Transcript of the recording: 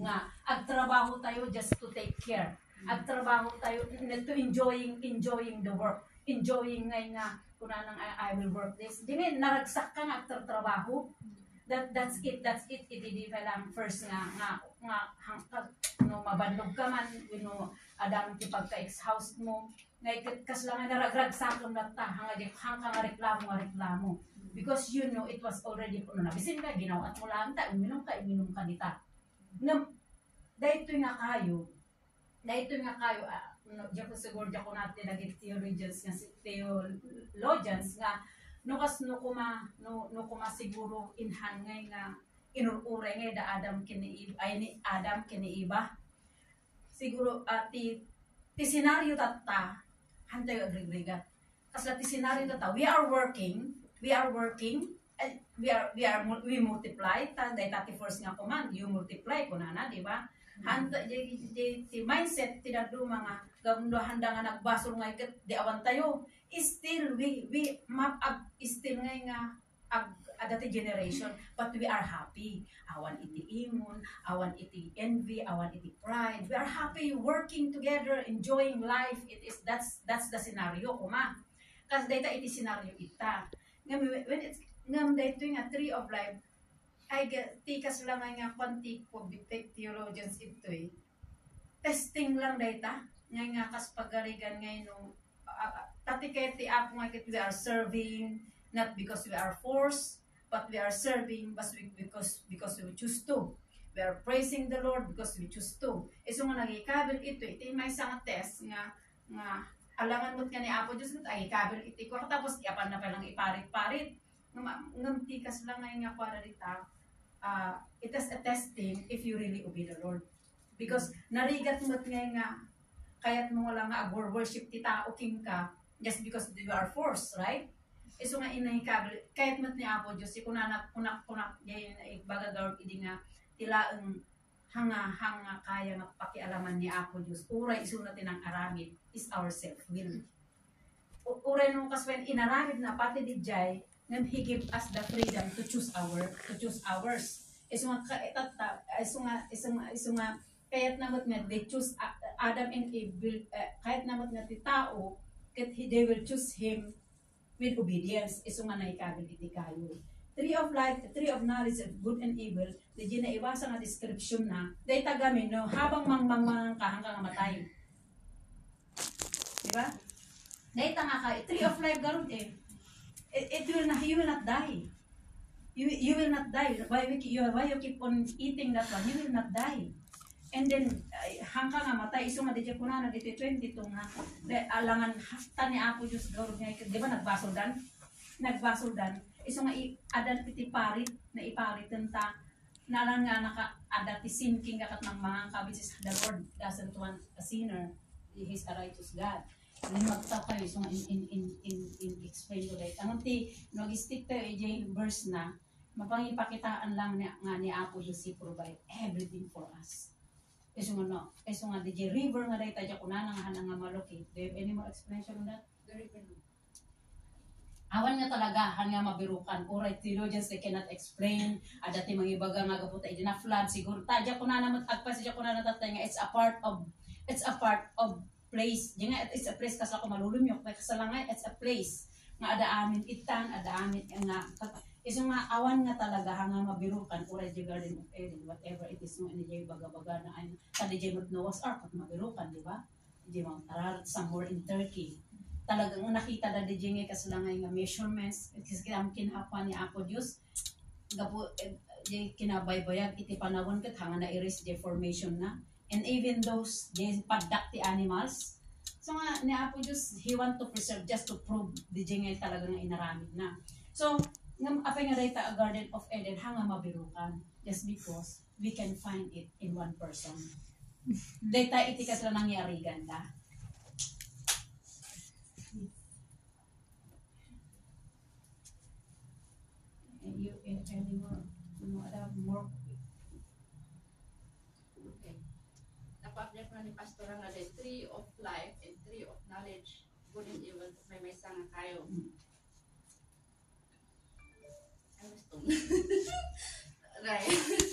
nga agtrabaho tayo just to take care. Agtrabaho tayo to enjoying enjoying the work. Enjoying ngay nga kuna nang I, I will work this. Dili naragsak ka nga agtrabaho. That that's it that's it hindi pa lang first nga nga nga hang, no mabandog ka man you know adang ti pagka ex house mo nga ikat kas lang nga naragragsak lang ta hanga di hang ka nga reklamo nga reklamo because you know it was already kuno na bisin ka ginawa at mo lang ta uminom ka uminom ka dita nga dahito nga kayo dahito nga kayo ah, no, diyan ko siguro diyan ko natin naging theologians nga theologians nga no kas no kuma no no kuma siguro inhangay nga inururay nga da Adam kini ay ni Adam kini iba siguro at ti ti senaryo tatta hantay agregat kasla ti senaryo tatta we are working we are working and we are we are we multiply tati first nga command you multiply kunana di ba? Hanta di, di, ti mindset ti dadu mga gamundo handa nga nagbasol nga ikat di awan tayo. Still we we map up still nga nga ag adati generation. But we are happy. Awan iti imon awan iti envy awan iti pride. We are happy working together enjoying life. It is that's that's the scenario kuma kas data iti scenario ita. When it's ngam dayto nga tree of life. Ay tikas lang nga kwanti ko bipek theologians ito eh. Testing lang data nga nga kas pagarigan ngay no uh, tati kay ti apo nga we are serving not because we are forced but we are serving but we, because because we choose to. We are praising the Lord because we choose to. Iso nga nagikabil ito ito yung may isang test nga nga alangan mo't nga ni Apo Diyos nga ay ikabil iti ko. Tapos iapan na palang iparit-parit ngam tikas lang ngay nga para dita uh, it is a testing if you really obey the Lord. Because narigat mo't ngay nga kaya't mo wala nga agor worship ti tao king ka just because you are forced right? Iso nga inay kabel kahit mat ni Apo Diyos si kunanak kunak kunak yayin na igbaga gawag idi nga tila ang hanga hanga kaya nga pakialaman ni Apo Diyos. Uray iso natin ang aramid is our self will uray nung kaswen inaramid na pati di jay nga he give us the freedom to choose our to choose ours iso nga kaitata iso nga iso nga iso nga kahit namot nga they choose Adam and Eve will, eh, kahit namot nga ti tao he- they will choose him with obedience. Iso nga naikabil iti kayo. Tree of life, tree of knowledge of good and evil, di di naiwasa nga description na, day tagamin, no, habang mang mang mang ka hanggang matay. Di ba? Day tanga ka, tree of life garod eh. It, it will not, you will not die. You, you will not die. Why, we, you, why you keep on eating that one? You will not die. And then, ay, hanggang nga matay, iso nga di ko na dito 22 nga, de, alangan hasta ni Apo Diyos gawag nga, di ba nagbasoldan? Nagbasoldan. Iso nga, adat iti parit, na iparit ta, nalang nga naka, adat sinking kakat ng mga kabisis, the Lord doesn't want a sinner, He is a righteous God. And then magtaka kayo, so in, in, in, in, in explain ko dahil. Ang ti, nag-stick tayo, AJ, verse na, mapangipakitaan lang ni, nga ni Apo si provide everything for us. Eso nga no, eso nga DJ river nga dahil tayo kunana nga hanang nga malokate. Do you have any more explanation on that? Awan nga talaga, han nga mabirukan. Oray, theologians, they cannot explain. Ada ti mga ibaga nga gaputa, iti na flood. Siguro, tadya ko na naman, agpas, tadya ko na natatay nga, it's a part of, it's a part of place. Di nga, it's a place, kasi ako malulumyok. May kasalangay, it's a place. Nga ada amin itan, ada amin nga, iso nga awan nga talaga hanga mabirukan oray di Garden of Eden, whatever it is nga ni baga-baga na ay, sa DJ Noah's Ark, at mabirukan, di ba? Di Mount Ararat, somewhere in Turkey talagang nakita na di nga kasalangay nga measurements kasi kinam kinapa ni Apo Dios gapo eh, kinabaybayag iti panawon ket hanga na iris deformation na and even those di paddak animals. So nga ni Apo Dios he want to preserve just to prove di nga talagang inaramid na. So ngam apay nga dayta a garden of Eden hanga mabirukan. Just because we can find it in one person. Dayta iti kasla nangyari ganda and you and any more you know ada more Okay. Napapdek na ni Pastor nga the tree of life and tree of knowledge, good and evil, may may nga kayo. Ay, gusto. right.